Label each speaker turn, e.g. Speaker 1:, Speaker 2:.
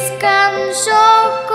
Speaker 1: близком шоку.